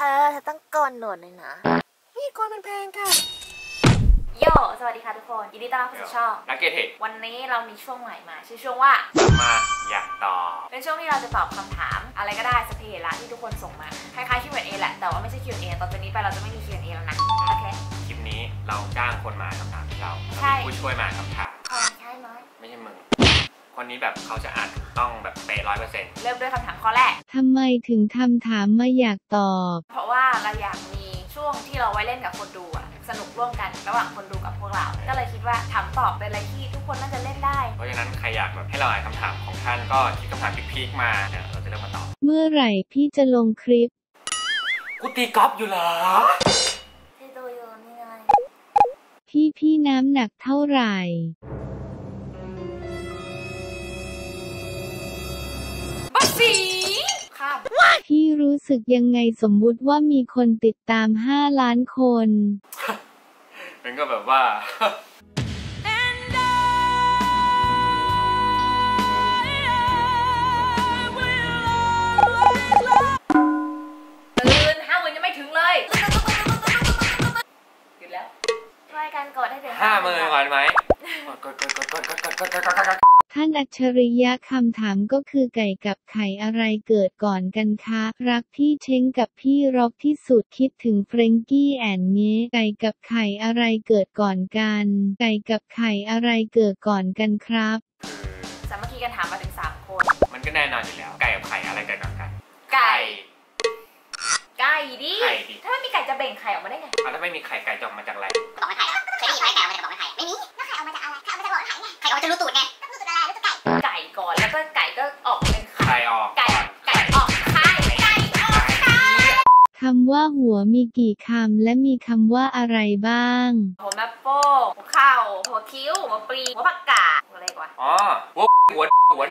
ธอเธอต้องโกนหนวดเลยนะนี่โกนมันแพงค่ะโยสวัสดีค่ะทุกคน ยินดีต้อนรับเข้าสู่ช่องนักเกตเทควันนี้เรามีช่วงใหม่มาชื่อช่วงว่า มาอยากตอบ เป็นช่วงที่เราจะตอบคำถาม อะไรก็ได้สกเพเหระที่ทุกคนส่งมา คล้ายๆ Q&A แหละ แต่ว่าไม่ใช่ Q&A ตอนจากนี้ไปเราจะไม่มี Q&A แล้วนะ โอเค คลิปนี้เราจ้างคนมาคำถามให้เราใช่เรามีผู้ช่วยมาคำถาม ขอใช่ไหม ไม่ใช่มึง ค นนี้แบบเขาจะอ่านถูกต้องแบบเป๊ะร้อยเปอร์เซ็นต์เริ่มด้วยคำถามข้อแรก ทำไมถึงทำถามมาอยากตอบ เพราะว่าเราอยากมีช่วงที่เราไว้เล่นกับคนดูอะสนุกร่วมกันระหว่างคนดูกับพวกเรา ก็เลยคิดว่าถามตอบเป็นอะไรที่ทุกคนน่าจะเล่นได้ เพราะฉะนั้นใครอยากแบบให้เราอ่านคำถามของท่านก็คิดคำถามพีคๆมาเดี๋ยวเราจะเริ่มมาตอบ เมื่อไหร่พี่จะลงคลิป กูตีกอล์ฟอยู่เหรอ ที่ดูอยู่นี่ไง พี่พี่น้ำหนักเท่าไหร่ รู้สึกยังไงสมมุติว่ามีคนติดตาม5ล้านคน มันก็แบบว่า ตื่นห้าหมื่นยังไม่ถึงเลยหยุดแล้ว ช่วยกันกดให้ถึง ห้าหมื่นก่อนไหม ท่านอัจฉริยะคำถามก็คือไก่กับไข่อะไรเกิดก่อนกันคะ รักพี่เช้งกับพี่ร็อกที่สุดคิดถึงเฟรงกี้แอนเงี้ไก่กับไข่อะไรเกิดก่อนกัน ไก่กับไข่อะไรเกิดก่อนกันครับสามัคคีกันถามมาถึงสามคน มันก็แน่นอนอยู่แล้ว ไก่กับไข่อะไรเกิดก่อนกัน ไก่ ไก่ดิ ไก่ดิ ถ้าไม่มีไก่จะเบ่งไข่ออกมาได้ไงถ้าไม่มีไข่ไก่จะออกมาจากอะไร บอกไม่ไข่เหรอเคยได้ยินไหมไก่ออกมาจากบอกว่ไข่ ไม่มี จากบอกไข่ไงไข่ออกมาจากรูตูดไงรูตูดอะไรรูตูดไก่ไก่ก่อนแล้วก็ไก่ก็ออกเป็นไข่ไข่ออกไก่ไก่ออกไข่ไก่ออกไข่คำว่าหัวมีกี่คำและมีคำว่าอะไรบ้าง หัวแมปโป้หัวเข่าหัวคิ้วหัวปลีหัวผักกาดหัวอะไรกว่าอ๋อหัวหัวหัว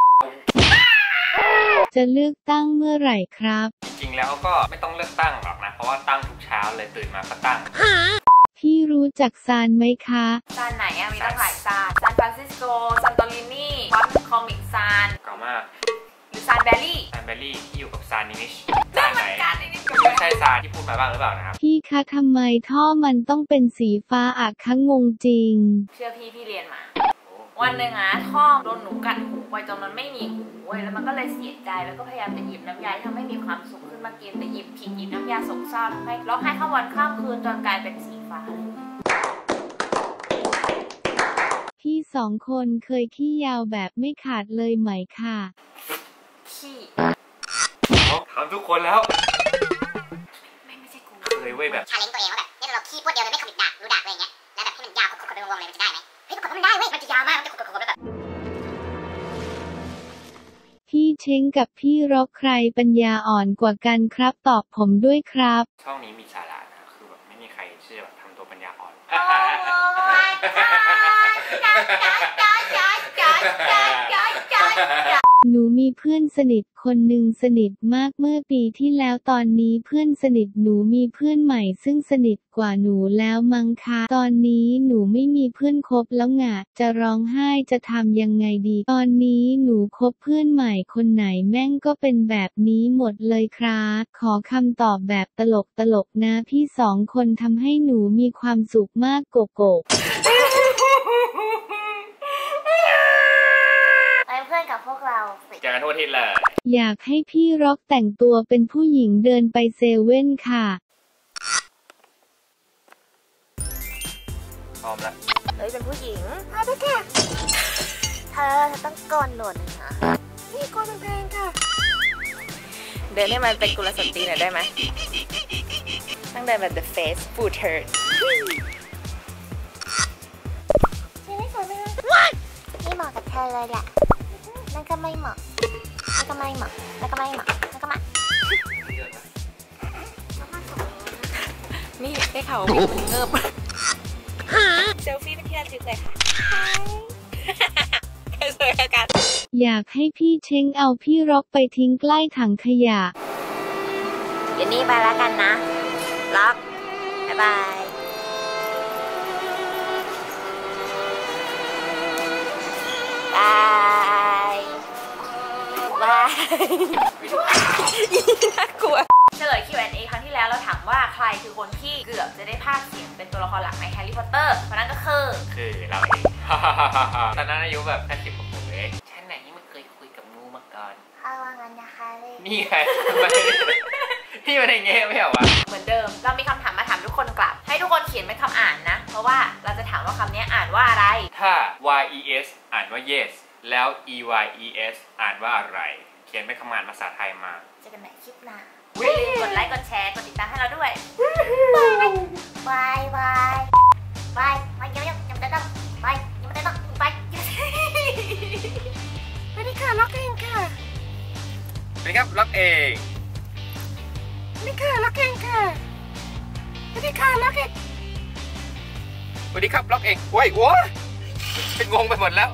จะเลือกตั้งเมื่อไหร่ครับ จริงๆแล้วก็ไม่ต้องเลือกตั้งหรอกนะ เพราะว่าตั้งทุกเช้าเลยตื่นมาก็ตั้งพี่ รู้จักซานไหมคะซานไหนอะมีตั้งหลายซานซานฟรานซิสโกซานโตลินีพอดคอมิกซานเก่ามากหรือซานแบลลี่ซานเบลลี่ที่อยู่กับซานนิมิชเรื่ซาองนเหไหนมือนกันนี่นี่ไม่ใช่ซานที่พูดมาบ้างหรือเปล่านะครับพี่คะทำไมท่อมันต้องเป็นสีฟ้าอะคะงงจริง เชื่อพี่พี่เรียนมาวันหนึ่งอะท่อโดนหนูกัดหูไปจนมันไม่มีหูเว้ยแล้วมันก็เลยเสียใจแล้วก็พยายามจะหยิบน้ำยาที่ทำให้มีความสุขขึ้นมากินแต่หยิบผิดหยิบน้ำยาสกเศร้าทำให้ร้องไห้ข้ามวันข้ามคืนจนกลายเป็นสีฟ้าเลย พี่สองคนเคยขี้ยาวแบบไม่ขาดเลยไหมค่ะ ขี้ถามทุกคนแล้วไม่ไม่ใช่กูเคยเว้ยแบบชาเลนจ์ตัวเองว่าแบบเนี่ยเราขี้พวดเดียวเลยไม่ขมิบดากรู้ดากเลยอย่างเงี้ยแล้วแบบให้มันยาวขดๆไปวงๆเลยมันจะได้ไหมเฮ้ยปรากฏว่ามันได้เว้ยมันจะยาวมากมันจะขดๆๆแล้วแบบพี่เช้งกับพี่ร็อกใครปัญญาอ่อนกว่ากันครับ ตอบผมด้วยครับ ช่องนี้มีสาระนะคือแบบไม่มีใครที่จะแบบทำตัวปัญญาอ่อน หนูมีเพื่อนสนิทคนหนึ่งสนิทมากเมื่อปีที่แล้วตอนนี้เพื่อนสนิทหนูมีเพื่อนใหม่ซึ่งสนิทกว่าหนูแล้วมั้งคะตอนนี้หนูไม่มีเพื่อนคบแล้วงะจะร้องไห้จะทำยังไงดี ตอนนี้หนูคบเพื่อนใหม่คนไหนแม่งก็เป็นแบบนี้หมดเลยครับขอคำตอบแบบตลกตลกนะพี่สองคนทำให้หนูมีความสุขมากโกโก เป็นเพื่อนกับพ วกเราสิเจอกันทั่วอาทิศเลย อยากให้พี่ร็อกแต่งตัวเป็นผู้หญิงเดินไปเซเว่นค่ะ พร้อมแล้วเอ้ยเป็นผู้หญิงเอาไปค่ะ เธอเธอต้องโกนหนวดเลยนะนี่โกนมันแพงค่ะ เดินให้มันเป็นกุลสตรีหน่อยได้ไหมต้องเดินแบบ the face food hurt นี่ไม่สวยไหมคะนี่เหมาะกับเธอเลยแหละ นั่นก็ไม่เหมาะนั่นก็ไม่เหมาะนั่นก็ไม่เหมาะนั่นก็ไม่นี่ได้ข่าวว่ามีคนเงิบเซลฟี่เป็นที่ระลึกเลยค่ะใครสวยกว่ากัน อยากให้พี่เช้งเอาพี่ร็อกไปทิ้งใกล้ถังขยะ เดี๋ยวนี้ไปแล้วกันนะ ล็อก บ๊ายบาย น่ากลัวเฉลย Q&A ครั้งที่แล้วเราถคนที่เกือบจะได้ภาคเสียงเป็นตัวละครหลักในแฮร์รี่พอตเตอร์เพราะนั้นก็คือคือเราเอง ตอนนั้นอายุแบบแค่สิบกว่าขวบเองฉันไหนที่ไม่เคยคุยกับงูมาก่อนข้าว่างั้นนะคะเลยนี่ไงทำไมพี่มันอย่างเงี้ยไม่เหรอวะเหมือนเดิม เรามีคำถามมาถามทุกคนครับ ให้ทุกคนเขียนเป็นคำอ่านนะ เพราะว่าเราจะถามว่าคำนี้อ่านว่าอะไร ถ้า y e s อ่านว่า yes แล้ว e y e s อ่านว่าอะไร เขียนเป็นคำอ่านภาษาไทยมา เจอกันใหม่คลิปหน้าอย่าลืมกดไลค์ กดแชร์ กดติดตามให้เราด้วย bye bye bye bye ยังยังยังไม่ได้ต้อง bye ยังไม่ได้ต้อง byeสวัสดีค่ะล็อกเองค่ะสวัสดีครับล็อกเองสวัสดีค่ะล็อกเองค่ะสวัสดีค่ะล็อกเองสวัสดีครับล็อกเองโว้ยโว้ยเป็นงงไปหมดแล้ว